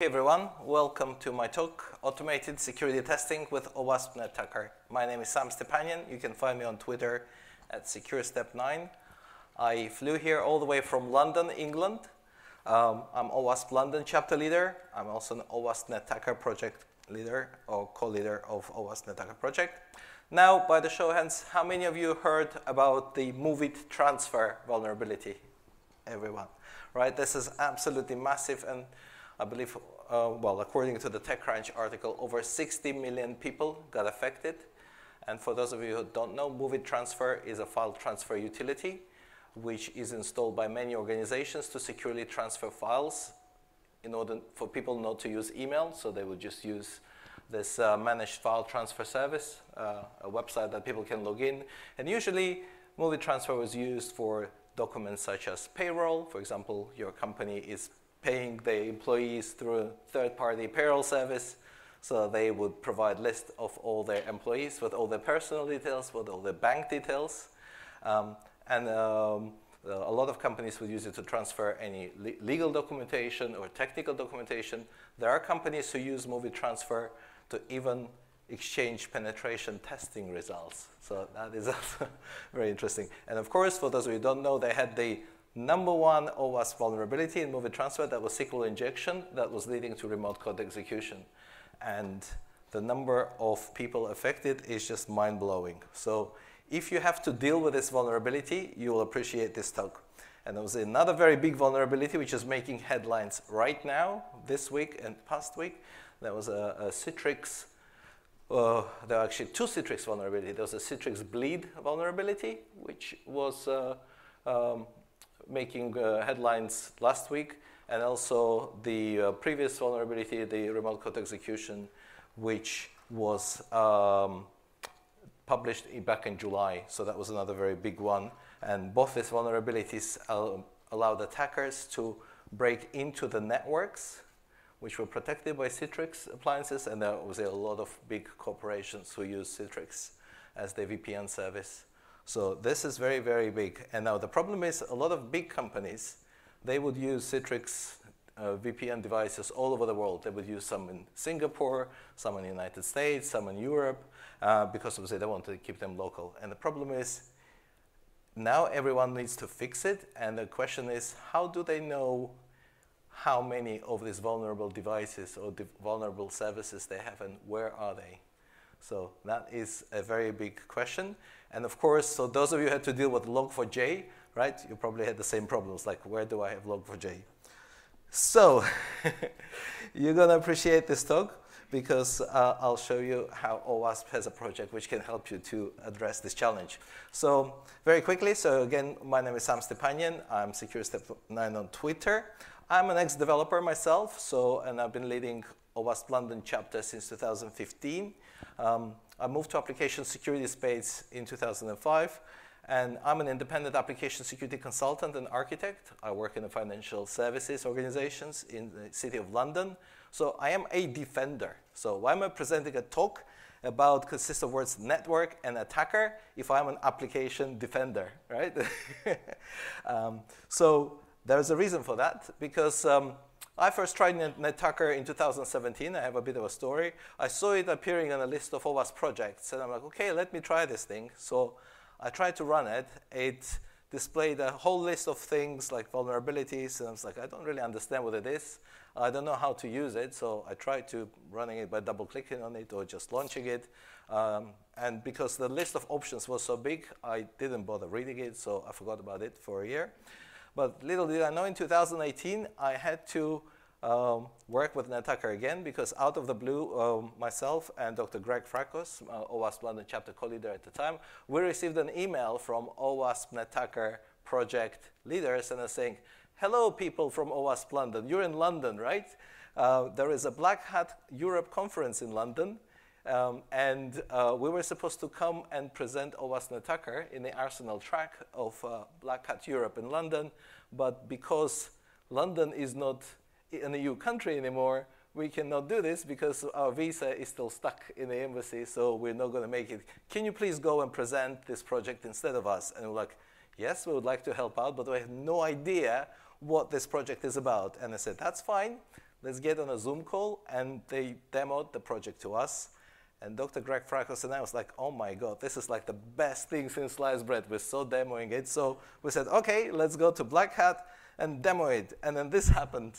Hey everyone, welcome to my talk, Automated Security Testing with OWASP Nettacker. My name is Sam Stepanyan. You can find me on Twitter at SecureStep9. I flew here all the way from London, England. Um, I'm OWASP London chapter leader. I'm also an OWASP Nettacker project leader or co-leader of OWASP Nettacker project. Now, by the show of hands, how many of you heard about the MOVEit transfer vulnerability? Everyone, right? This is absolutely massive and I believe, uh, well, according to the TechCrunch article, over 60 million people got affected. And for those of you who don't know, MOVEit Transfer is a file transfer utility which is installed by many organizations to securely transfer files in order for people not to use email. So they would just use this uh, managed file transfer service, uh, a website that people can log in. And usually, MOVEit Transfer was used for documents such as payroll. For example, your company is paying the employees through third-party payroll service. So they would provide list of all their employees with all their personal details, with all their bank details. Um, and um, a lot of companies would use it to transfer any le legal documentation or technical documentation. There are companies who use MOVEit Transfer to even exchange penetration testing results. So that is also very interesting. And of course, for those who don't know, they had the number one OWASP vulnerability in MOVEit Transfer, that was SQL injection that was leading to remote code execution. And the number of people affected is just mind-blowing. So if you have to deal with this vulnerability, you will appreciate this talk. And there was another very big vulnerability which is making headlines right now, this week and past week. There was a, a Citrix, uh, there were actually two Citrix vulnerability. There was a Citrix bleed vulnerability, which was uh, um, making uh, headlines last week, and also the uh, previous vulnerability, the remote code execution, which was um, published back in July. So that was another very big one. And both these vulnerabilities allowed attackers to break into the networks, which were protected by Citrix appliances, and there was a lot of big corporations who use Citrix as their VPN service. So this is very, very big. And now the problem is a lot of big companies, they would use Citrix uh, VPN devices all over the world. They would use some in Singapore, some in the United States, some in Europe, uh, because obviously they want to keep them local. And the problem is now everyone needs to fix it. And the question is, how do they know how many of these vulnerable devices or vulnerable services they have and where are they? So that is a very big question. And of course, so those of you who had to deal with log4j, right, you probably had the same problems, like where do I have log4j? So you're going to appreciate this talk because uh, I'll show you how OWASP has a project which can help you to address this challenge. So very quickly, so again, my name is Sam Stepanyan. I'm SecureStep9 on Twitter. I'm an ex-developer myself, so, and I've been leading OWASP London chapter since 2015. Um, I moved to application security space in 2005, and I'm an independent application security consultant and architect. I work in the financial services organizations in the city of London. So I am a defender. So why am I presenting a talk about consists of words network and attacker if I'm an application defender, right? um, so there's a reason for that because um, I first tried Nettacker in 2017. I have a bit of a story. I saw it appearing on a list of OWASP projects, and I'm like, okay, let me try this thing. So I tried to run it. It displayed a whole list of things like vulnerabilities, and I was like, I don't really understand what it is. I don't know how to use it, so I tried to running it by double-clicking on it or just launching it. Um, and because the list of options was so big, I didn't bother reading it, so I forgot about it for a year. But little did I know, in 2018, I had to um, work with Nettacker again because out of the blue, um, myself and Dr. Greg Fragkos, uh, OWASP London chapter co-leader at the time, we received an email from OWASP NetHacker project leaders and they're saying, hello people from OWASP London, you're in London, right? Uh, there is a Black Hat Europe conference in London um, and uh, we were supposed to come and present OWASP Nettacker in the Arsenal track of uh, Black Hat Europe in London, but because London is not an EU country anymore, we cannot do this because our visa is still stuck in the embassy, so we're not going to make it. Can you please go and present this project instead of us? And we're like, yes, we would like to help out, but we have no idea what this project is about. And I said, that's fine let's get on a Zoom call. And they demoed the project to us. And Dr. Greg Fragkos and I was like, oh my God, this is like the best thing since sliced bread. We're so demoing it. So we said, okay, let's go to Black Hat and demo it. And then this happened.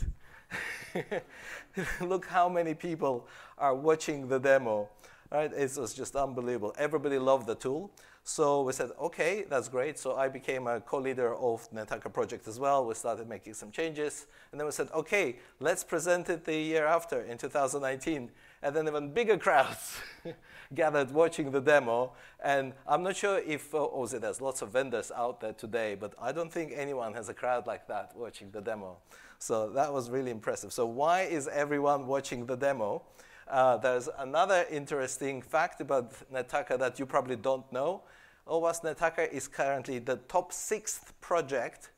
Look how many people are watching the demo. Right? It was just unbelievable. Everybody loved the tool. So we said, okay, that's great. So I became a co-leader of the project as well. We started making some changes. And then we said, okay, let's present it the year after in 2019. And then even bigger crowds gathered watching the demo. And I'm not sure if, uh, also there's lots of vendors out there today, but I don't think anyone has a crowd like that watching the demo. So that was really impressive. So why is everyone watching the demo? Uh, there's another interesting fact about Nettacker that you probably don't know. OWASP Nettacker is currently the top sixth project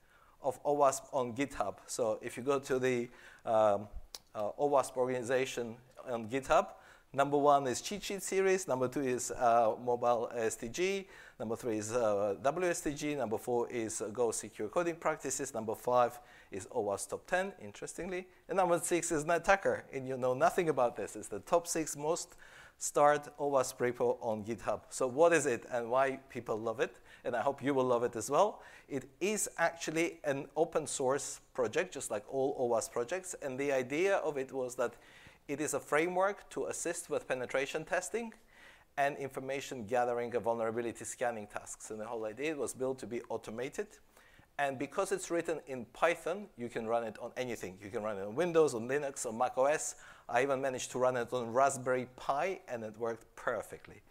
of OWASP on GitHub. So if you go to the um, uh, OWASP organization on GitHub, number one is cheat sheet series, number two is uh, mobile SDG, number three is uh, WSTG, number four is Go secure coding practices, number five is OWASP top 10, interestingly, and number six is NetHacker, and you know nothing about this. It's the top six most start OWASP repo on GitHub. So what is it and why people love it? And I hope you will love it as well. It is actually an open source project, just like all OWASP projects. And the idea of it was that it is a framework to assist with penetration testing and information gathering and vulnerability scanning tasks. And the whole idea was built to be automated. And because it's written in Python, you can run it on anything. You can run it on Windows, on Linux, on Mac OS. I even managed to run it on Raspberry Pi, and it worked perfectly.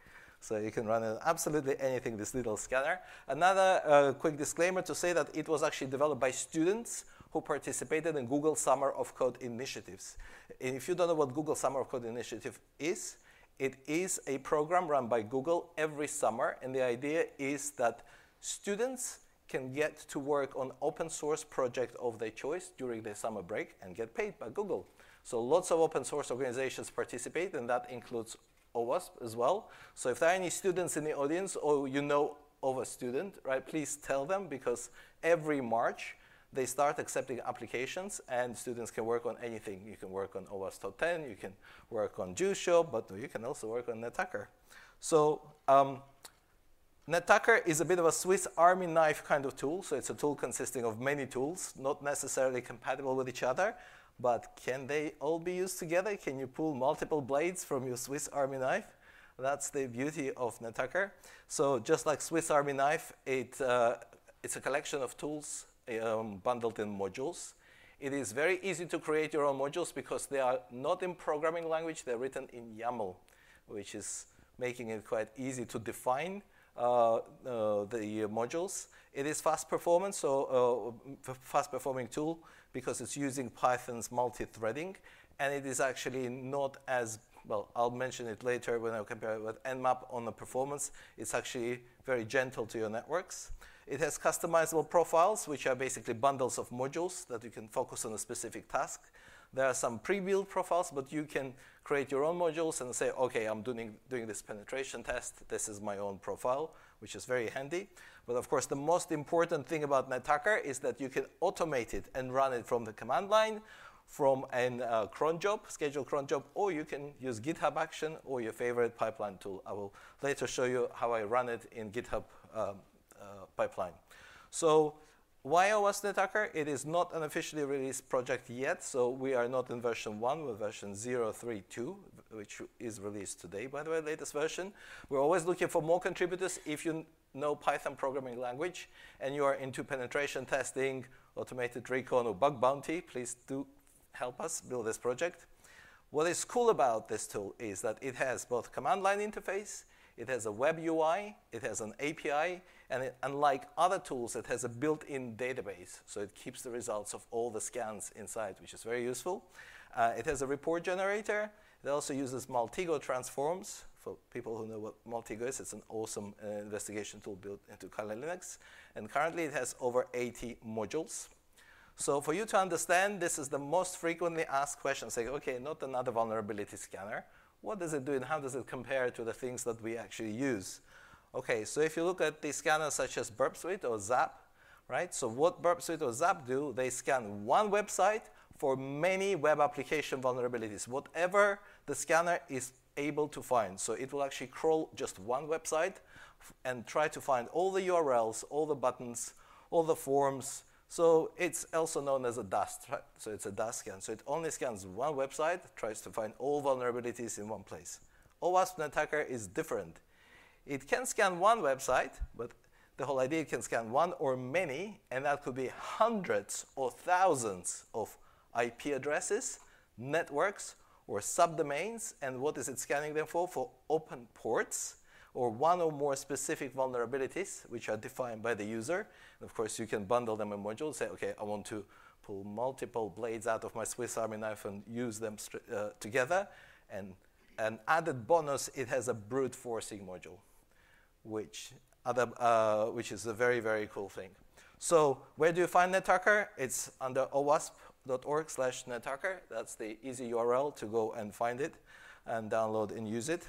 So you can run it absolutely anything, this little scanner. Another uh, quick disclaimer to say that it was actually developed by students who participated in Google Summer of Code initiatives. And if you don't know what Google Summer of Code initiative is, it is a program run by Google every summer, and the idea is that students can get to work on open source project of their choice during their summer break and get paid by Google. So lots of open source organizations participate, and that includes OWASP as well. So if there are any students in the audience or you know of a student, right, please tell them because every March they start accepting applications and students can work on anything. You can work on OWASP Top 10, you can work on JuiceShop, but you can also work on Nettacker. So um, is a bit of a Swiss army knife kind of tool. So it's a tool consisting of many tools, not necessarily compatible with each other, but can they all be used together? Can you pull multiple blades from your Swiss army knife? That's the beauty of Nettacker. So just like Swiss army knife, it, uh, it's a collection of tools um, bundled in modules. It is very easy to create your own modules because they are not in programming language, they're written in YAML, which is making it quite easy to define uh, uh, the modules. It is fast performance, so uh, fast performing tool because it's using Python's multi-threading, and it is actually not as well, I'll mention it later when I compare it with Nmap on the performance. It's actually very gentle to your networks. It has customizable profiles, which are basically bundles of modules that you can focus on a specific task. There are some pre-built profiles, but you can create your own modules and say, okay, I'm doing, doing this penetration test. This is my own profile, which is very handy. But of course, the most important thing about Nettacker is that you can automate it and run it from the command line, from a uh, cron job, schedule cron job, or you can use GitHub Action or your favorite pipeline tool. I will later show you how I run it in GitHub um, uh, pipeline. So why OWASP Nettacker? It is not an officially released project yet, so we are not in version 1, we're version 032, which is released today, by the way, latest version. We're always looking for more contributors. If you know Python programming language and you are into penetration testing, automated recon, or bug bounty, please do help us build this project. What is cool about this tool is that it has both command line interface, it has a web UI, it has an API, and it, unlike other tools, it has a built-in database. So it keeps the results of all the scans inside, which is very useful. Uh, it has a report generator. It also uses Maltego transforms. For people who know what Maltego is, it's an awesome uh, investigation tool built into Kali Linux. And currently it has over 80 modules. So for you to understand, this is the most frequently asked question. Say, okay, not another vulnerability scanner. What does it do and how does it compare to the things that we actually use? Okay, so if you look at the scanners such as Burp Suite or Zap, right? So what Burp Suite or Zap do, they scan one website for many web application vulnerabilities, whatever the scanner is able to find. So it will actually crawl just one website and try to find all the URLs, all the buttons, all the forms. So it's also known as a DAST, right? So it's a DAST scan. So it only scans one website, tries to find all vulnerabilities in one place. OWASP attacker is different. It can scan one website, but the whole idea can scan one or many, and that could be hundreds or thousands of IP addresses, networks, or subdomains. And what is it scanning them for? For open ports or one or more specific vulnerabilities, which are defined by the user. And of course, you can bundle them in modules. Say, okay, I want to pull multiple blades out of my Swiss Army knife and use them uh, together. And an added bonus, it has a brute forcing module, which, other, uh, which is a very, very cool thing. So where do you find Nettacker? It's under owasp.org slash Nettacker. That's the easy URL to go and find it and download and use it.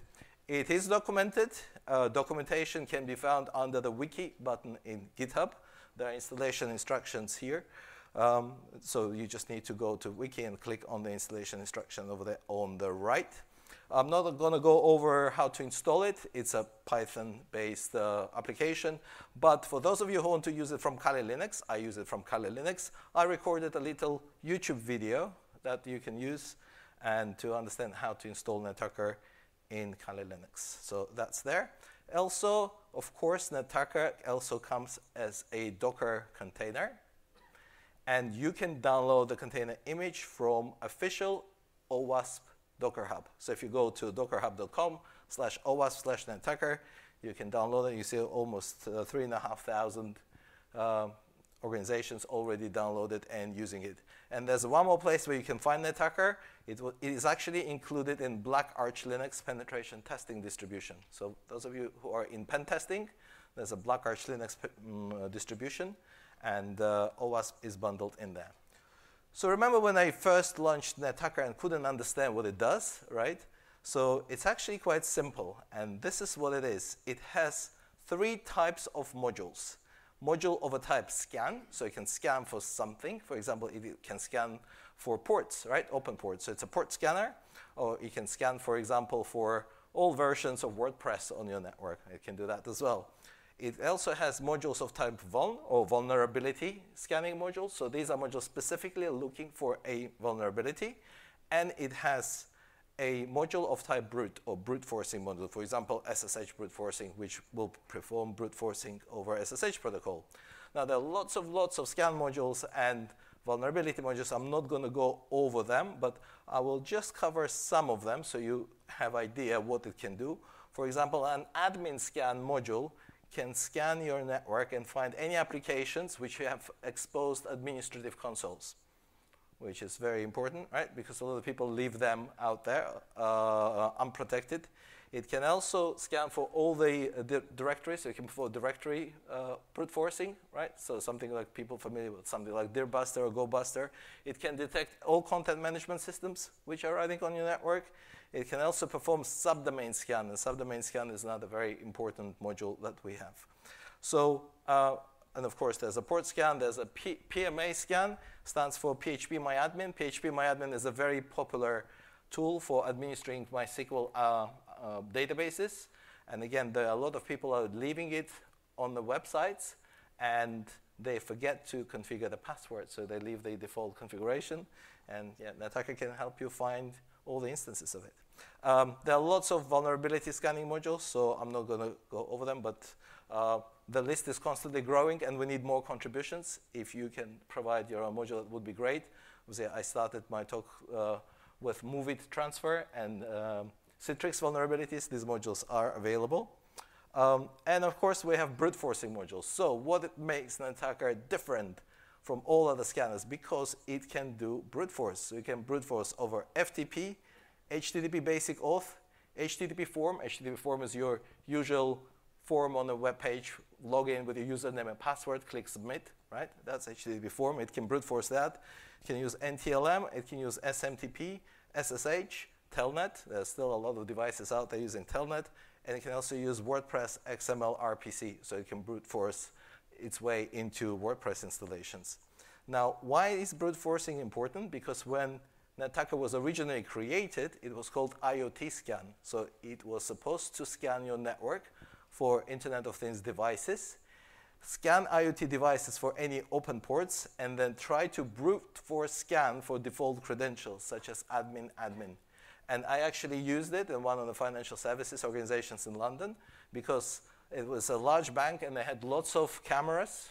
It is documented. Uh, documentation can be found under the wiki button in GitHub. There are installation instructions here. Um, so you just need to go to wiki and click on the installation instruction over there on the right. I'm not going to go over how to install it. It's a Python-based uh, application. But for those of you who want to use it from Kali Linux, I use it from Kali Linux. I recorded a little YouTube video that you can use and to understand how to install Nettacker in Kali Linux. So that's there. Also, of course, Nettacker also comes as a Docker container. And you can download the container image from official OWASP Docker Hub. So if you go to dockerhub.com slash OWASP slash you can download it. You see almost uh, 3,500 uh, organizations already downloaded and using it. And there's one more place where you can find Nettacker. It, it is actually included in BlackArch Linux penetration testing distribution. So those of you who are in pen testing, there's a BlackArch Linux um, uh, distribution, and uh, OWASP is bundled in there. So remember when I first launched Nettacker and couldn't understand what it does, right? So it's actually quite simple, and this is what it is. It has three types of modules. Module of a type scan, so it can scan for something. For example, it can scan for ports, right? Open ports. So it's a port scanner, or it can scan, for example, for all versions of WordPress on your network. It can do that as well. It also has modules of type vuln or vulnerability scanning modules. So these are modules specifically looking for a vulnerability. And it has a module of type brute or brute forcing module. For example, SSH brute forcing, which will perform brute forcing over SSH protocol. Now there are lots of lots of scan modules and vulnerability modules. I'm not going to go over them, but I will just cover some of them so you have idea what it can do. For example, an admin scan module can scan your network and find any applications which have exposed administrative consoles, which is very important, right? Because a lot of people leave them out there uh, unprotected. It can also scan for all the uh, di directories. So it can perform directory uh, brute forcing, right? So something like people familiar with something like Dirbuster or GoBuster. It can detect all content management systems which are running on your network. It can also perform subdomain scan, and subdomain scan is another very important module that we have. So, uh, and of course, there's a port scan, there's a P PMA scan, stands for phpMyAdmin. phpMyAdmin is a very popular tool for administering MySQL uh, uh, databases. And again, there are a lot of people are leaving it on the websites, and they forget to configure the password, so they leave the default configuration. And yeah, can help you find all the instances of it. Um, there are lots of vulnerability scanning modules, so I'm not going to go over them, but uh, the list is constantly growing and we need more contributions. If you can provide your own module, it would be great. I started my talk uh, with MOVEit transfer and um, Citrix vulnerabilities. These modules are available. Um, and of course, we have brute forcing modules. So what makes an attacker different from all other scanners because it can do brute force. So you can brute force over FTP, HTTP basic auth, HTTP form. HTTP form is your usual form on a web page. Log in with your username and password, click submit, right? That's HTTP form. It can brute force that. It can use NTLM. It can use SMTP, SSH, Telnet. There's still a lot of devices out there using Telnet. And it can also use WordPress XML RPC, so it can brute force its way into WordPress installations. Now, why is brute forcing important? Because when Nettacker was originally created, it was called IoT scan. So it was supposed to scan your network for Internet of Things devices, scan IoT devices for any open ports, and then try to brute force scan for default credentials, such as admin, admin. And I actually used it in one of the financial services organizations in London because it was a large bank and they had lots of cameras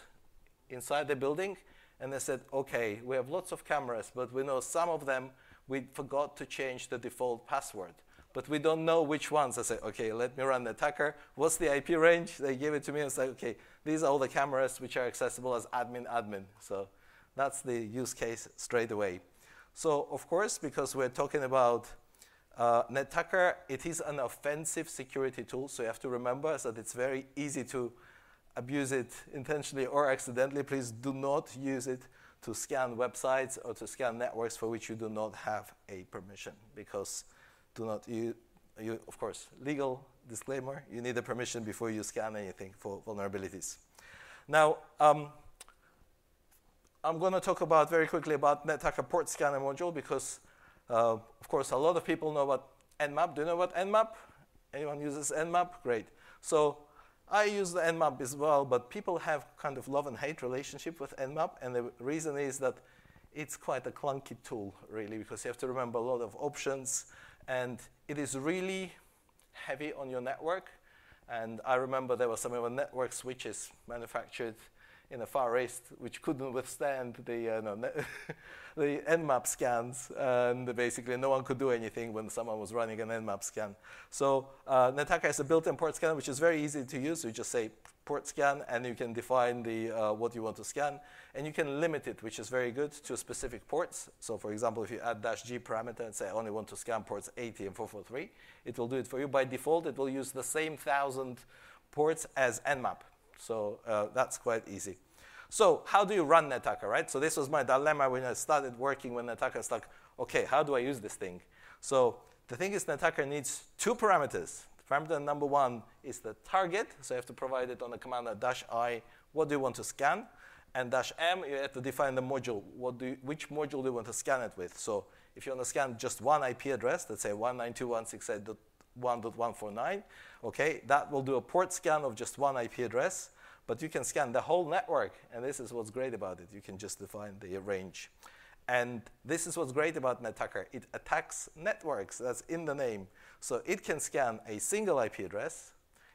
inside the building. And they said, okay, we have lots of cameras, but we know some of them we forgot to change the default password. But we don't know which ones. I said, okay, let me run Nettacker. What's the IP range? They gave it to me and said, okay, these are all the cameras which are accessible as admin admin. So that's the use case straight away. So of course, because we're talking about uh, Nettacker, it is an offensive security tool, so you have to remember that it's very easy to abuse it intentionally or accidentally. Please do not use it to scan websites or to scan networks for which you do not have a permission, because do not you, you of course, legal disclaimer, you need a permission before you scan anything for vulnerabilities. Now, um, I'm going to talk about very quickly about Nettacker port scanner module because uh, of course, a lot of people know about Nmap. Do you know what Nmap? Anyone uses Nmap? Great. So I use the Nmap as well, but people have kind of love and hate relationship with Nmap, and the reason is that it's quite a clunky tool, really, because you have to remember a lot of options, and it is really heavy on your network. And I remember there were some of the network switches manufactured in the Far East, which couldn't withstand the, uh, no, the Nmap scans, and basically no one could do anything when someone was running an Nmap scan. So uh, Nettacker has a built-in port scanner, which is very easy to use. You just say port scan, and you can define the, uh, what you want to scan, and you can limit it, which is very good, to specific ports. So for example, if you add dash G parameter and say I only want to scan ports 80 and 443, it will do it for you. By default, it will use the same thousand ports as Nmap. So uh, that's quite easy. So how do you run Nettacker, right? So this was my dilemma when I started working with Nettacker. It's like, okay, how do I use this thing? So the thing is Nettacker needs two parameters. Parameter number one is the target. So you have to provide it on the command line. dash i, what do you want to scan? And dash m, you have to define the module. What do you, which module do you want to scan it with? So if you want to scan just one IP address, let's say 192.168.1.149, okay, that will do a port scan of just one IP address. But you can scan the whole network, and this is what's great about it. You can just define the range. And this is what's great about Nettacker. It attacks networks, that's in the name. So it can scan a single IP address.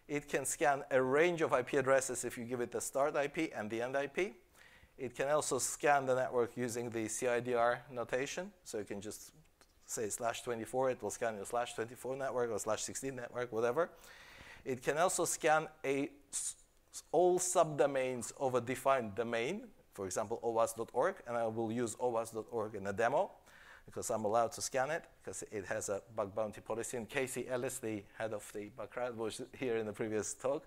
It can scan a range of IP addresses if you give it the start IP and the end IP. It can also scan the network using the CIDR notation. So you can just say slash 24, it will scan your slash 24 network or slash 16 network, whatever. It can also scan a all subdomains of a defined domain, for example, OWASP.org, and I will use OWASP.org in a demo because I'm allowed to scan it because it has a bug bounty policy. And Casey Ellis, the head of the Bugcrowd, was here in the previous talk.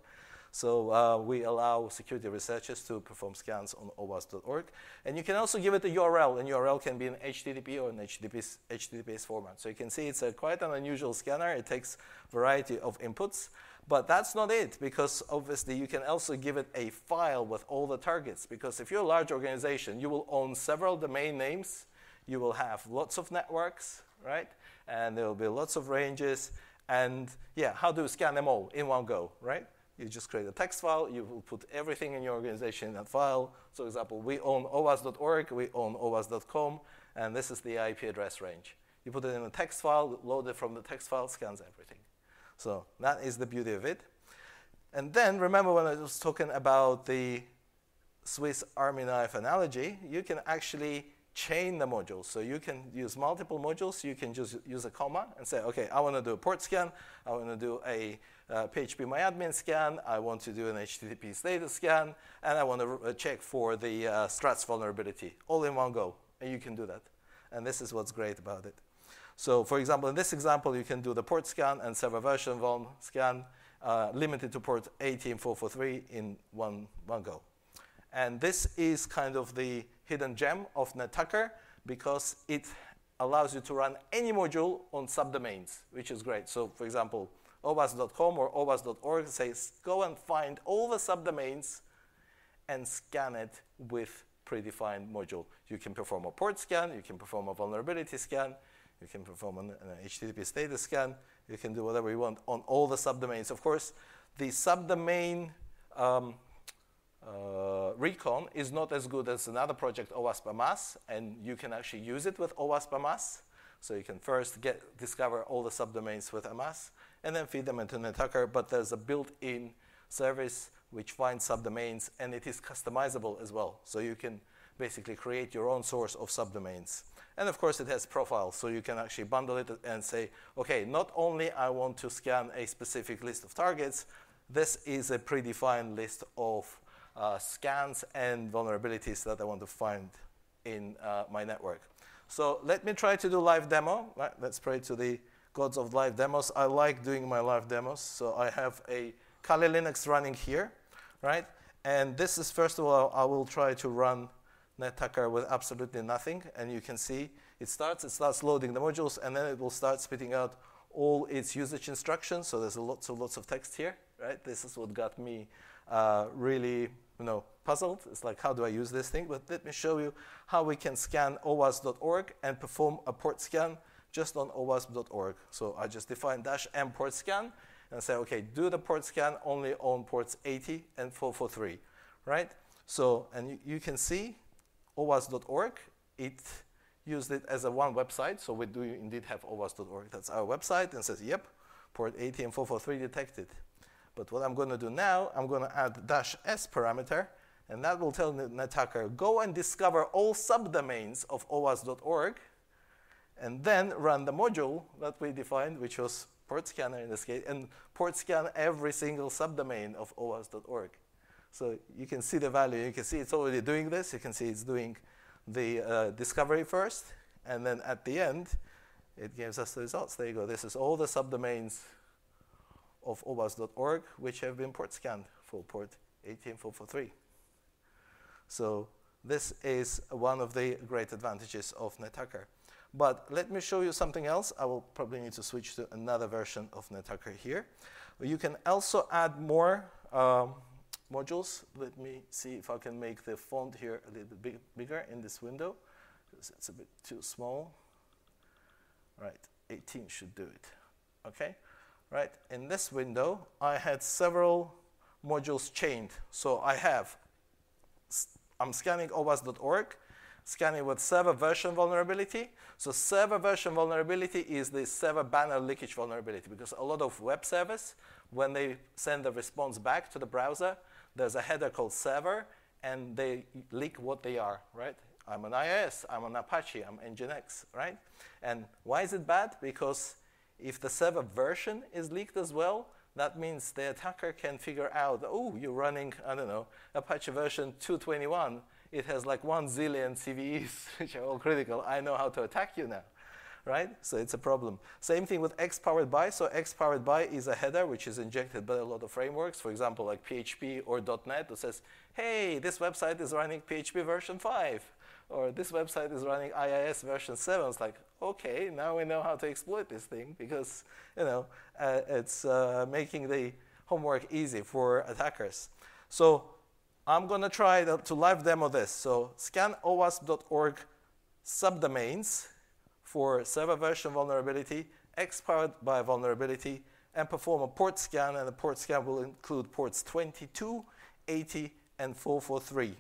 So uh, we allow security researchers to perform scans on OWASP.org. And you can also give it a URL, and URL can be an HTTP or an HTTPS, HTTPS format. So you can see it's a quite an unusual scanner. It takes variety of inputs. But that's not it, because obviously you can also give it a file with all the targets. Because if you're a large organization, you will own several domain names, you will have lots of networks, right? And there will be lots of ranges. And yeah, how do you scan them all in one go, right? You just create a text file, you will put everything in your organization in that file. So, for example, we own OWASP.org, we own OWASP.com, and this is the IP address range. You put it in a text file, load it from the text file, scans everything. So that is the beauty of it. And then remember when I was talking about the Swiss Army knife analogy, you can actually chain the modules. So you can use multiple modules. You can just use a comma and say, okay, I want to do a port scan. I want to do a uh, phpMyAdmin scan. I want to do an HTTP status scan. And I want to uh, check for the uh, struts vulnerability all in one go. And you can do that. And this is what's great about it. So for example, in this example, you can do the port scan and server version vuln scan uh, limited to port 18443 in one, one go. And this is kind of the hidden gem of Nettacker because it allows you to run any module on subdomains, which is great. So for example, owasp.com or owasp.org says, go and find all the subdomains and scan it with predefined module. You can perform a port scan, you can perform a vulnerability scan, you can perform an, an HTTP status scan, you can do whatever you want on all the subdomains. Of course, the subdomain um, uh, recon is not as good as another project, OWASP Amass, and you can actually use it with OWASP Amass. So you can first get discover all the subdomains with Amass and then feed them into Nettacker, but there's a built-in service which finds subdomains and it is customizable as well. So you can basically create your own source of subdomains. And of course it has profiles, so you can actually bundle it and say, okay, not only I want to scan a specific list of targets, this is a predefined list of uh, scans and vulnerabilities that I want to find in uh, my network. So let me try to do live demo. Right, let's pray to the gods of live demos. I like doing my live demos. So I have a Kali Linux running here, right? And this is, first of all, I will try to run Nettacker with absolutely nothing. And you can see it starts, it starts loading the modules, and then it will start spitting out all its usage instructions. So there's lots of lots of text here, right? This is what got me uh, really you know, puzzled. It's like, how do I use this thing? But let me show you how we can scan owasp.org and perform a port scan just on owasp.org. So I just define dash m port scan and say, okay, do the port scan only on ports 80 and 443, right? So, and you, you can see owasp.org, it used it as a one website. So we do indeed have owasp.org. That's our website and says, yep, port 80 and 443 detected. But what I'm going to do now, I'm going to add dash s parameter, and that will tell Nettacker, go and discover all subdomains of owasp.org, and then run the module that we defined, which was port scanner in this case, and port scan every single subdomain of owasp.org. So you can see the value. You can see it's already doing this. You can see it's doing the uh, discovery first, and then at the end, it gives us the results. There you go. This is all the subdomains of owasp.org, which have been port scanned for port 18443. So this is one of the great advantages of Nettacker. But let me show you something else. I will probably need to switch to another version of Nettacker here. You can also add more um, modules. Let me see if I can make the font here a little bit bigger in this window, it's a bit too small. Right, 18 should do it. Okay, right? In this window, I had several modules chained. So I have, I'm scanning owasp.org, scanning with server version vulnerability. So server version vulnerability is the server banner leakage vulnerability because a lot of web servers, when they send the response back to the browser, there's a header called server, and they leak what they are, right? I'm an IIS, I'm an Apache, I'm Nginx, right? And why is it bad? Because if the server version is leaked as well, that means the attacker can figure out, oh, you're running, I don't know, Apache version 221. It has like one zillion CVEs, which are all critical. I know how to attack you now, right? So it's a problem. Same thing with X powered by. So X powered by is a header which is injected by a lot of frameworks, for example, like PHP or .NET that says, hey, this website is running PHP version 5 or this website is running IIS version 7. It's like, okay, now we know how to exploit this thing because, you know, uh, it's uh, making the homework easy for attackers. So I'm going to try to live demo this. So scan owasp.org subdomains for server version vulnerability, X powered by vulnerability, and perform a port scan, and the port scan will include ports 22, 80, and 443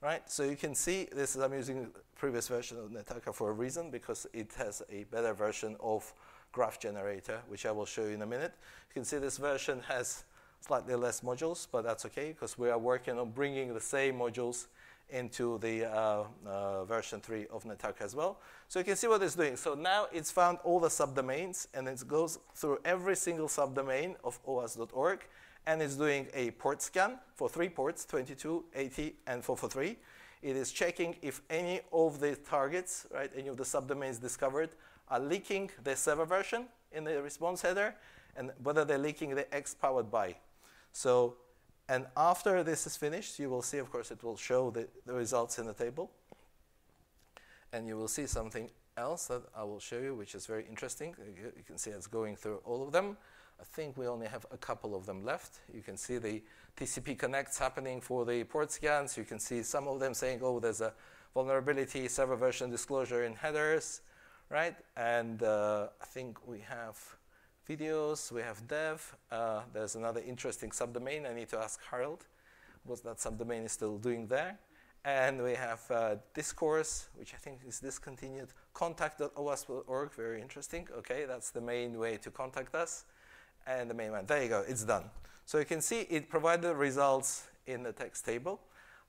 right? So you can see this is, I'm using previous version of Nettacker for a reason because it has a better version of graph generator, which I will show you in a minute. You can see this version has slightly less modules, but that's okay because we are working on bringing the same modules into the uh, uh, version 3 of Nettacker as well. So you can see what it's doing. So now it's found all the subdomains and it goes through every single subdomain of owasp.org and it's doing a port scan for three ports, 22, 80, and 443. It is checking if any of the targets, right, any of the subdomains discovered are leaking the server version in the response header and whether they're leaking the X powered by. So, and after this is finished, you will see, of course, it will show the, the results in the table. And you will see something else that I will show you, which is very interesting. You, you can see it's going through all of them. I think we only have a couple of them left. You can see the TCP connects happening for the port scans. You can see some of them saying, oh, there's a vulnerability server version disclosure in headers, right? And uh, I think we have videos, we have dev. Uh, there's another interesting subdomain. I need to ask Harold what that subdomain is still doing there. And we have uh, discourse, which I think is discontinued. Contact.owasp.org, very interesting. Okay, that's the main way to contact us. And the main one, there you go, it's done. So you can see it provided the results in the text table,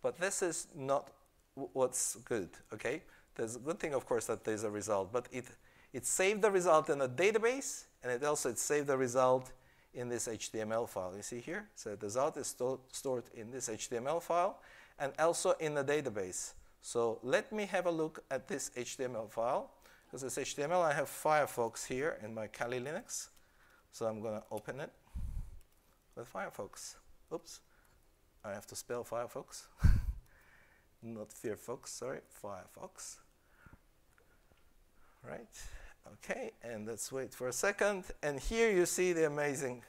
but this is not what's good, okay? There's a good thing, of course, that there's a result, but it, it saved the result in a database, and it also it saved the result in this HTML file. You see here? So the result is sto stored in this HTML file and also in the database. So let me have a look at this HTML file. Because it's HTML, I have Firefox here in my Kali Linux. So I'm going to open it with Firefox. Oops. I have to spell Firefox. Not Firefox, sorry, Firefox. Right. Okay, and let's wait for a second. And here you see the amazing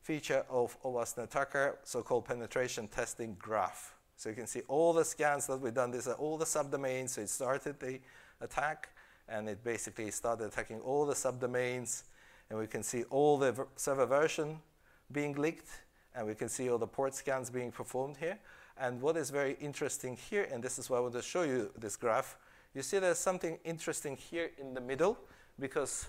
feature of OWASP attacker, so-called penetration testing graph. So you can see all the scans that we've done. These are all the subdomains. So it started the attack, and it basically started attacking all the subdomains. And we can see all the ver server version being leaked, and we can see all the port scans being performed here. And what is very interesting here, and this is why I want to show you this graph, you see there's something interesting here in the middle because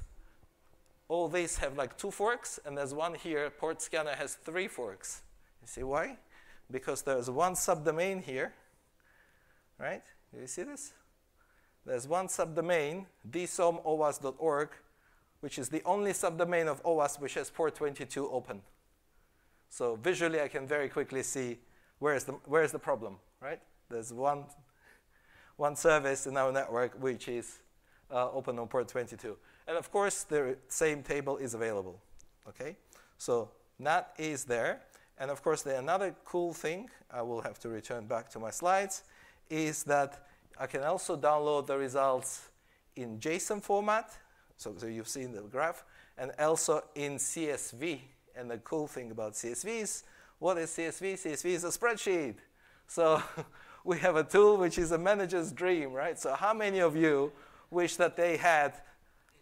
all these have like two forks, and there's one here, port scanner has three forks. You see why? Because there's one subdomain here, right? Do you see this? There's one subdomain, dsomOWASP.org, which is the only subdomain of OWASP which has port 22 open. So visually, I can very quickly see where is the, where is the problem, right? There's one one service in our network which is uh, open on port 22. And of course, the same table is available. Okay, so that is there. And of course, the another cool thing, I will have to return back to my slides, is that I can also download the results in JSON format. So, so you've seen the graph, and also in CSV. And the cool thing about CSV is, what is CSV? CSV is a spreadsheet. So we have a tool which is a manager's dream, right? So how many of you wish that they had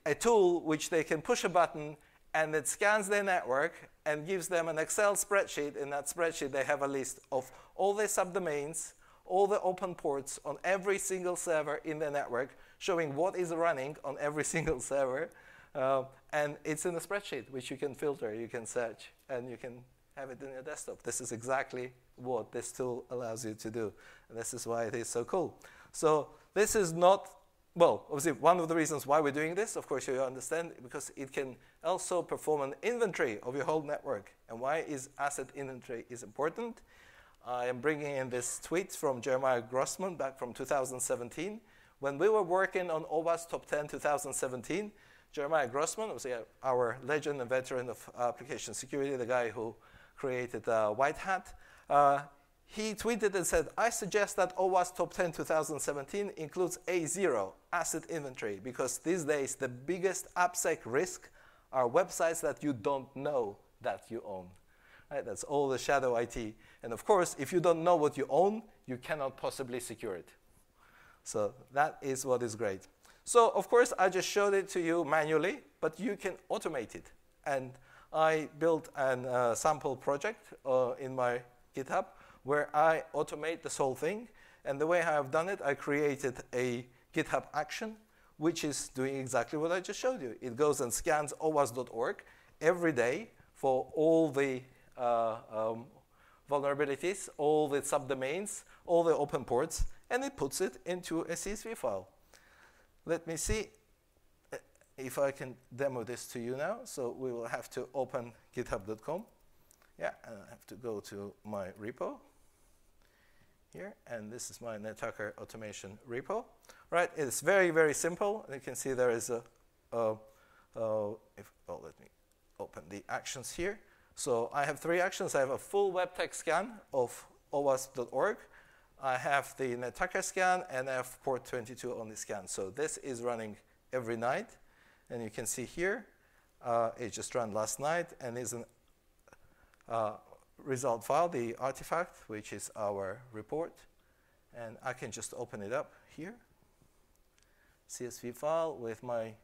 a tool which they can push a button and it scans their network and gives them an Excel spreadsheet. In that spreadsheet, they have a list of all their subdomains, all the open ports on every single server in the network, showing what is running on every single server. Uh, and it's in a spreadsheet which you can filter, you can search, and you can have it in your desktop. This is exactly what this tool allows you to do. And this is why it is so cool. So this is not, well, obviously one of the reasons why we're doing this, of course you understand, because it can also perform an inventory of your whole network. And why is asset inventory is important? I am bringing in this tweet from Jeremiah Grossman back from 2017. When we were working on OWASP Top 10 2017, Jeremiah Grossman, was our legend and veteran of application security, the guy who created uh, White Hat, uh, he tweeted and said, I suggest that OWASP Top 10 2017 includes A0, asset inventory, because these days the biggest AppSec risk are websites that you don't know that you own. Right? That's all the shadow IT. And of course, if you don't know what you own, you cannot possibly secure it. So that is what is great. So of course, I just showed it to you manually, but you can automate it. And I built a uh, sample project uh, in my GitHub where I automate this whole thing. And the way I have done it, I created a GitHub action, which is doing exactly what I just showed you. It goes and scans owasp.org every day for all the uh, um, vulnerabilities, all the subdomains, all the open ports, and it puts it into a CSV file. Let me see if I can demo this to you now. So we will have to open github.com. Yeah, and I have to go to my repo here, and this is my Nettacker automation repo. Right, it's very, very simple. You can see there is a, a, a if, oh, let me open the actions here. So I have three actions. I have a full web text scan of owasp.org. I have the Nettacker scan, and I have port 22 on the scan. So this is running every night. And you can see here, Uh, it just ran last night and is an uh, result file, the artifact, which is our report. And I can just open it up here. CSV file with my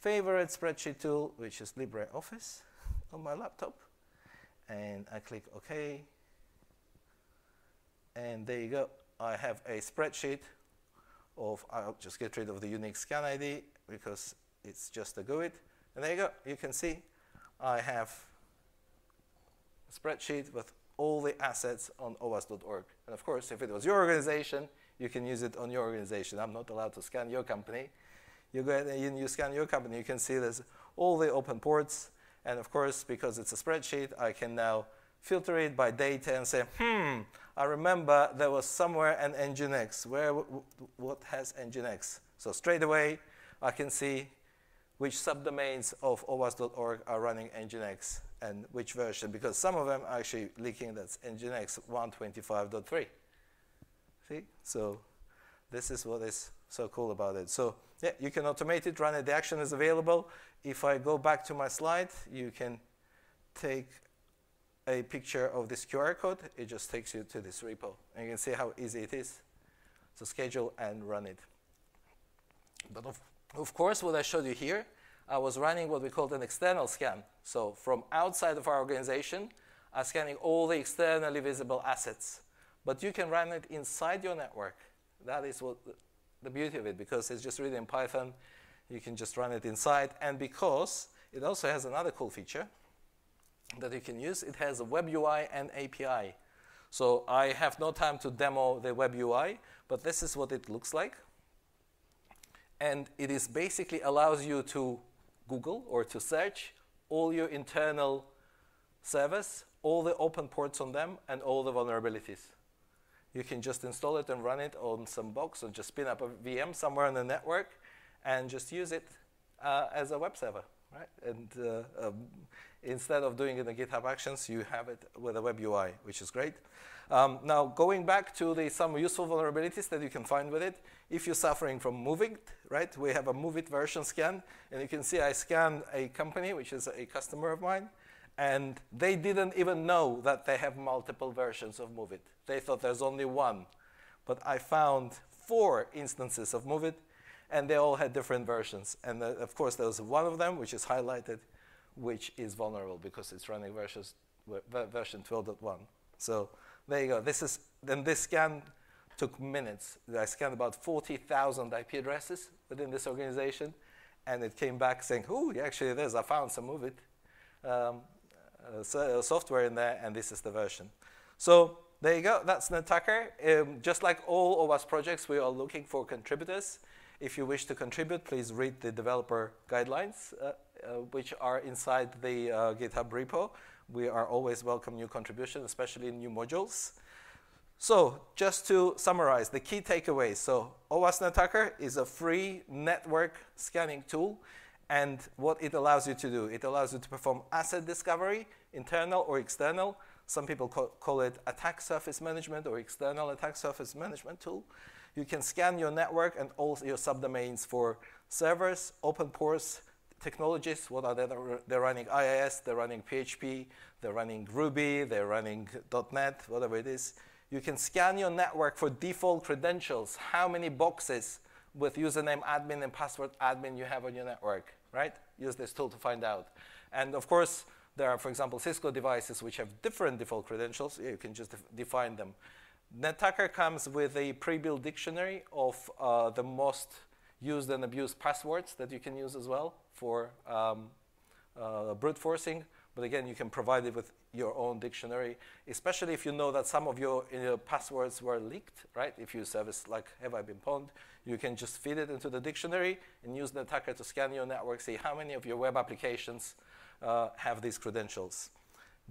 favorite spreadsheet tool, which is LibreOffice on my laptop. And I click OK. And there you go. I have a spreadsheet of, I'll just get rid of the unique scan ID because it's just a GUID. And there you go. You can see I have a spreadsheet with all the assets on OWASP.org. And of course, if it was your organization, you can use it on your organization. I'm not allowed to scan your company. You go and you scan your company, you can see there's all the open ports. And of course, because it's a spreadsheet, I can now filter it by data and say, hmm, I remember there was somewhere an Nginx. Where, what has Nginx? So straight away, I can see which subdomains of OWASP.org are running Nginx and which version, because some of them are actually leaking that's Nginx 125.3. See? So this is what is so cool about it. So yeah, you can automate it, run it. The action is available. If I go back to my slide, you can take a picture of this QR code. It just takes you to this repo. And you can see how easy it is to schedule and run it. But of, of course, what I showed you here, I was running what we called an external scan. So from outside of our organization, I'm scanning all the externally visible assets. But you can run it inside your network. That is what the beauty of it, because it's just written in Python. You can just run it inside. And because it also has another cool feature that you can use, it has a web UI and API. So I have no time to demo the web UI, but this is what it looks like. And it is basically allows you to Google or to search all your internal servers, all the open ports on them, and all the vulnerabilities. You can just install it and run it on some box or just spin up a VM somewhere on the network and just use it uh, as a web server, right? And uh, um, instead of doing it in GitHub Actions, you have it with a web UI, which is great. Um, now, going back to the some useful vulnerabilities that you can find with it, if you're suffering from MOVEit, right, we have a MOVEit version scan, and you can see I scanned a company, which is a customer of mine, and they didn't even know that they have multiple versions of MOVEit. They thought there's only one. But I found four instances of MOVEit, and they all had different versions. And uh, of course, there was one of them, which is highlighted, which is vulnerable because it's running versions, version 12.1. So there you go. This is, then this scan took minutes. I scanned about 40,000 IP addresses within this organization, and it came back saying, oh, actually, there's, I found some MOVEit. Um, uh, uh, software in there, and this is the version. So there you go. That's Nettacker. Um, just like all of us projects, we are looking for contributors. If you wish to contribute, please read the developer guidelines, uh, uh, which are inside the uh, GitHub repo. We are always welcome new contributions, especially new modules. So just to summarize the key takeaways. So OWASP Nettacker is a free network scanning tool. And what it allows you to do, it allows you to perform asset discovery, internal or external. Some people call, call it attack surface management or external attack surface management tool. You can scan your network and all your subdomains for servers, open ports, technologies. What are they? They're running IIS, they're running PHP, they're running Ruby, they're running .NET, whatever it is. You can scan your network for default credentials, how many boxes with username admin and password admin you have on your network right? Use this tool to find out. And of course, there are, for example, Cisco devices which have different default credentials. You can just def define them. Nettacker comes with a pre-built dictionary of uh, the most used and abused passwords that you can use as well for um, uh, brute forcing. But again, you can provide it with your own dictionary, especially if you know that some of your, your passwords were leaked, right? If you service like Have I Been Pwned, you can just feed it into the dictionary and use Nettacker to scan your network, see how many of your web applications uh, have these credentials.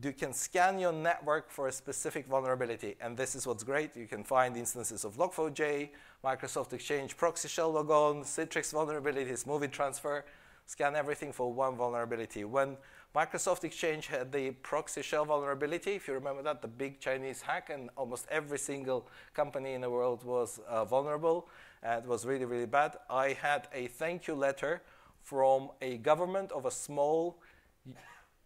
You can scan your network for a specific vulnerability, and this is what's great. You can find instances of Log4j, Microsoft Exchange proxy shell logon, Citrix vulnerabilities, MOVEit transfer, scan everything for one vulnerability. When Microsoft Exchange had the proxy shell vulnerability, if you remember that, the big Chinese hack, and almost every single company in the world was uh, vulnerable. And it was really, really bad. I had a thank you letter from a government of a small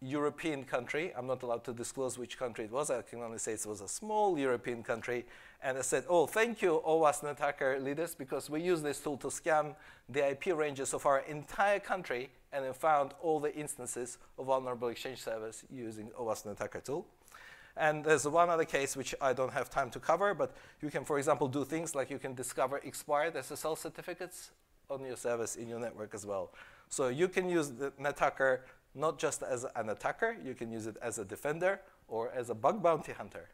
European country. I'm not allowed to disclose which country it was. I can only say it was a small European country. And I said, oh, thank you, OWASP Nettacker leaders, because we use this tool to scan the IP ranges of our entire country and then found all the instances of vulnerable exchange servers using OWASP Nettacker tool. And there's one other case which I don't have time to cover, but you can, for example, do things like you can discover expired SSL certificates on your service in your network as well. So you can use the Nettacker not just as an attacker, you can use it as a defender or as a bug bounty hunter.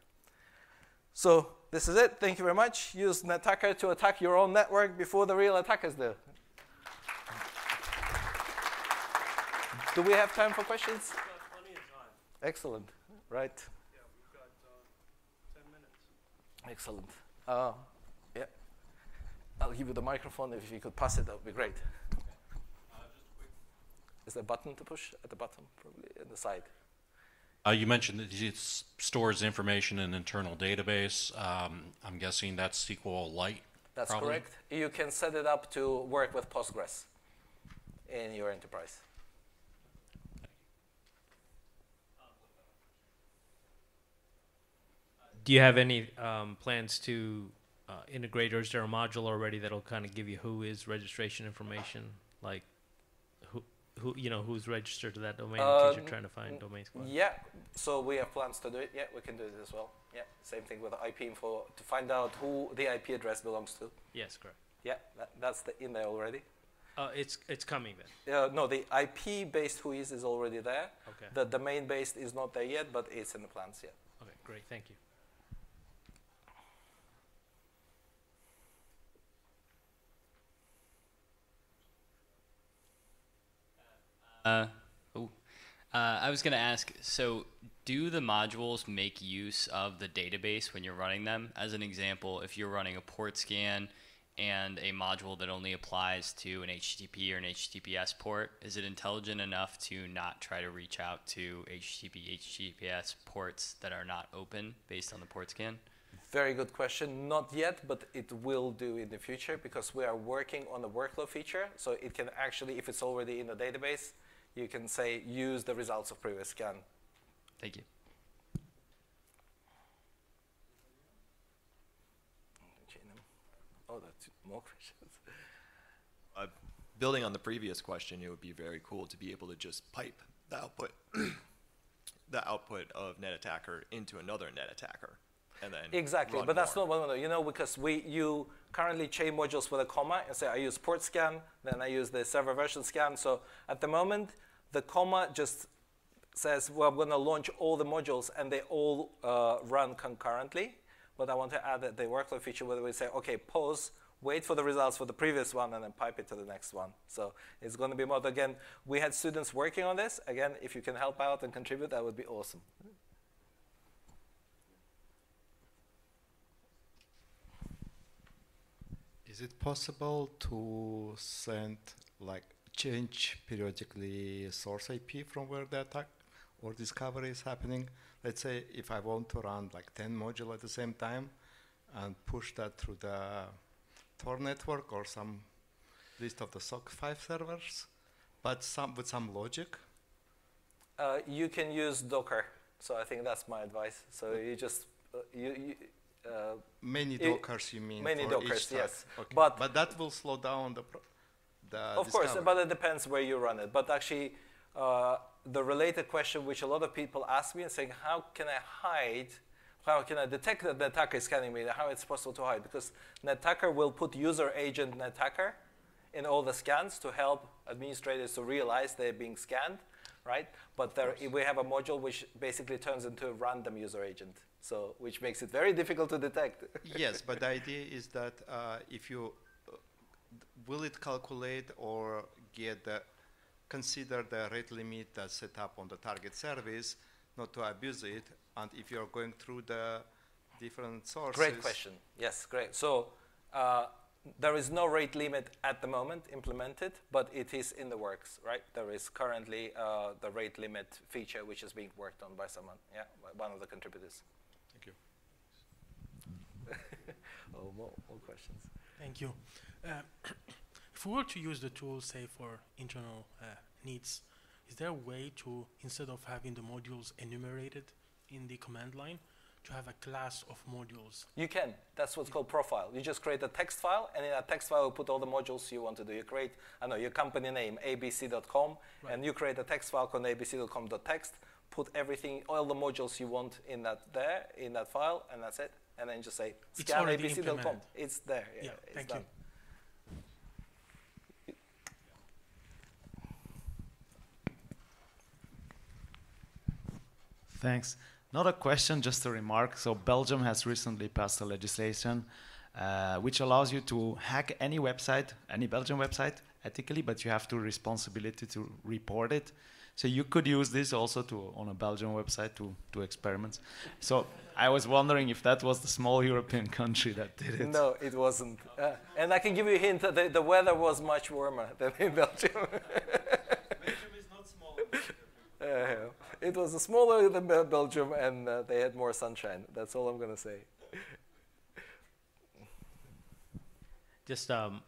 So this is it. Thank you very much. Use Nettacker to attack your own network before the real attackers do. do we have time for questions? Time. Excellent. Right. Yeah, we've got uh, 10 minutes. Excellent. Uh, yeah. I'll give you the microphone. If you could pass it, that would be great. Is there a button to push at the bottom, probably at the side? Uh, you mentioned that it stores information in an internal database. Um, I'm guessing that's SQLite. That's probably? correct. You can set it up to work with Postgres in your enterprise. Do you have any um, plans to uh, integrate, or is there a module already that'll kind of give you WHOIS registration information, like who, you know, who's registered to that domain in case Um, you're trying to find domain squad? Yeah, so we have plans to do it. Yeah, we can do it as well. Yeah, same thing with the IP info to find out who the IP address belongs to. Yes, correct. Yeah, that, that's the, in there already. Uh, it's it's coming then. Uh, no, the IP based WHOIS is already there. Okay. The domain based is not there yet, but it's in the plans. Yeah. Okay, great. Thank you. Uh, ooh. Uh, I was going to ask so, do the modules make use of the database when you're running them? As an example, if you're running a port scan and a module that only applies to an HTTP or an HTTPS port, is it intelligent enough to not try to reach out to HTTP, HTTPS ports that are not open based on the port scan? Very good question. Not yet, but it will do in the future because we are working on the workflow feature. So it can actually, if it's already in the database, you can say use the results of previous scan. Thank you. Oh, that's more questions. Uh, building on the previous question, it would be very cool to be able to just pipe the output, the output of Nettacker into another Nettacker, and then Exactly, but that's more. not what we. You know, because we you currently chain modules with a comma and say I use port scan, then I use the server version scan. So at the moment, the comma just says well, I'm going to launch all the modules and they all uh, run concurrently. But I want to add that the workflow feature where we say, okay, pause, wait for the results for the previous one, and then pipe it to the next one. So it's going to be more. Again, we had students working on this. Again, if you can help out and contribute, that would be awesome. Is it possible to send like change periodically source IP from where the attack or discovery is happening? Let's say if I want to run like 10 module at the same time and push that through the Tor network or some list of the SOCKS 5 servers, but some with some logic. Uh, you can use Docker. So I think that's my advice. So you just uh, you, you uh, Many Dockers, you mean? many Dockers, yes. Okay. But- but that will slow down the. Pro- the of course, but it depends where you run it. But actually, uh, the related question which a lot of people ask me and saying, how can I hide? How can I detect that the attacker is scanning me? How it's possible to hide? Because the attacker will put user agent Nettacker in all the scans to help administrators to realize they're being scanned, right? But there, we have a module which basically turns into a random user agent, so which makes it very difficult to detect. yes, but the idea is that uh, if you uh, will it calculate or get the consider the rate limit that's set up on the target service, not to abuse it, and if you're going through the different sources. Great question. Yes, great. So uh, there is no rate limit at the moment implemented, but it is in the works, right? There is currently uh, the rate limit feature which is being worked on by someone, yeah, one of the contributors. Thank you. Oh, more, more questions. Thank you. Uh, if we were to use the tool, say for internal uh, needs, is there a way to, instead of having the modules enumerated in the command line, to have a class of modules? You can. That's what's called profile. You just create a text file, and in that text file, you put all the modules you want to do. You create, I know, your company name, abc.com, Right. and you create a text file called abc.com.text, put everything, all the modules you want in that there, in that file, and that's it. And then just say, It's scan already abc.com. implemented. It's there. Yeah, Yeah, it's thank done. you. Thanks. Not a question, just a remark. So Belgium has recently passed a legislation uh, which allows you to hack any website, any Belgian website, ethically, but you have to responsibility to report it. So you could use this also to on a Belgian website to do experiments. So I was wondering if that was the small European country that did it. No, it wasn't. Uh, and I can give you a hint that the, the weather was much warmer than in Belgium. Belgium is not small. Uh, it was smaller than Belgium, and uh, they had more sunshine. That's all I'm going to say. Just um,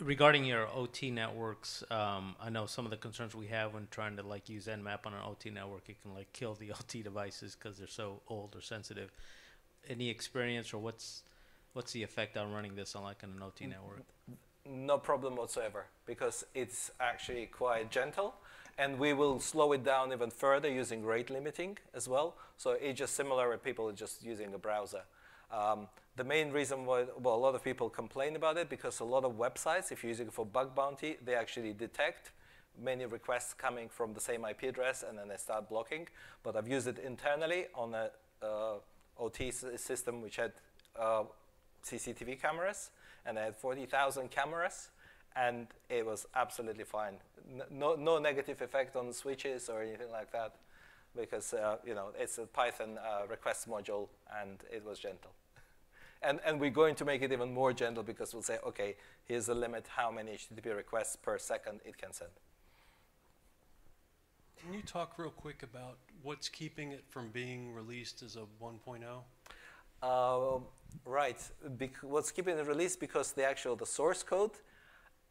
regarding your OT networks, um, I know some of the concerns we have when trying to like use Nmap on an OT network. It can like kill the OT devices because they're so old or sensitive. Any experience or what's what's the effect on running this on like an OT network? No problem whatsoever because it's actually quite gentle and we will slow it down even further using rate limiting as well. So it's just similar with people just using a browser. Um, the main reason why, well, a lot of people complain about it because a lot of websites, if you're using it for bug bounty, they actually detect many requests coming from the same IP address and then they start blocking. But I've used it internally on a uh, OT system which had uh, CCTV cameras and I had 40,000 cameras and it was absolutely fine. No, no negative effect on switches or anything like that because uh, you know it's a Python uh, request module and it was gentle. And, and we're going to make it even more gentle because we'll say, okay, here's the limit how many HTTP requests per second it can send. Can you talk real quick about what's keeping it from being released as a oh? 1.0? Uh, right. Bec- what's keeping it released because the actual the source code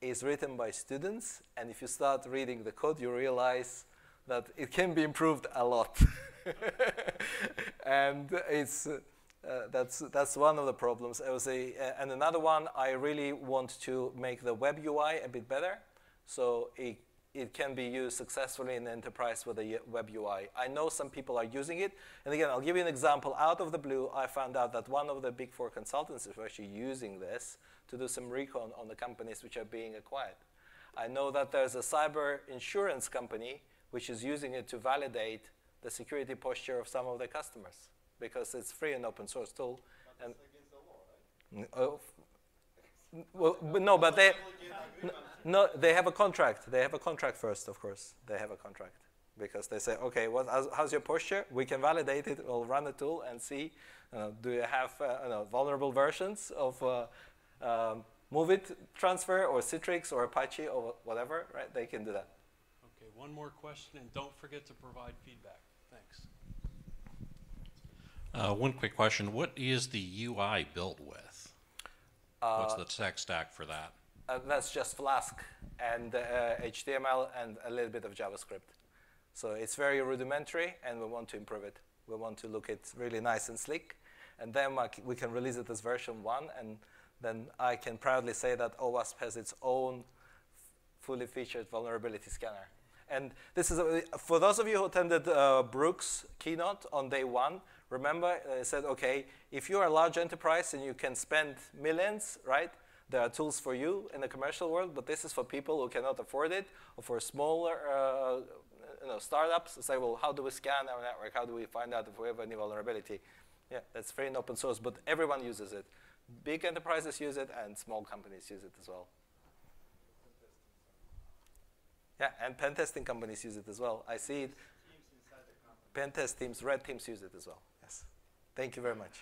is written by students, and if you start reading the code, you realize that it can be improved a lot. and it's uh, that's that's one of the problems. I would say, uh, and another one, I really want to make the web UI a bit better, so it it can be used successfully in the enterprise with a web UI. I know some people are using it, and again, I'll give you an example. Out of the blue, I found out that one of the big four consultants is actually using this to do some recon on the companies which are being acquired. I know that there's a cyber insurance company which is using it to validate the security posture of some of their customers because it's free and open source tool. and N- oh, f- well, but no, but they no, they have a contract. They have a contract first, of course. They have a contract because they say, okay, what, how's, your posture? We can validate it. We'll run the tool and see. Uh, do you have uh, know, vulnerable versions of uh, um, MOVEit transfer or Citrix or Apache or whatever? Right? They can do that. Okay, one more question, and don't forget to provide feedback. Thanks. Uh, one quick question: What is the UI built with? What's Uh, the tech stack for that? Uh, that's just Flask and uh, HTML and a little bit of JavaScript. So it's very rudimentary, and we want to improve it. We want to look it really nice and sleek, and then we can release it as version one, and then I can proudly say that OWASP has its own fully featured vulnerability scanner. And this is a, for those of you who attended uh, Brooks' keynote on day one. Remember, I said, okay, if you are a large enterprise and you can spend millions, right? There are tools for you in the commercial world, but this is for people who cannot afford it, or for smaller, uh, you know, startups. Say, well, how do we scan our network? How do we find out if we have any vulnerability? Yeah, that's free and open source, but everyone uses it. Big enterprises use it, and small companies use it as well. Yeah, and pen testing companies use it as well. I see it. Pen test teams, red teams use it as well. Yes. Thank you very much.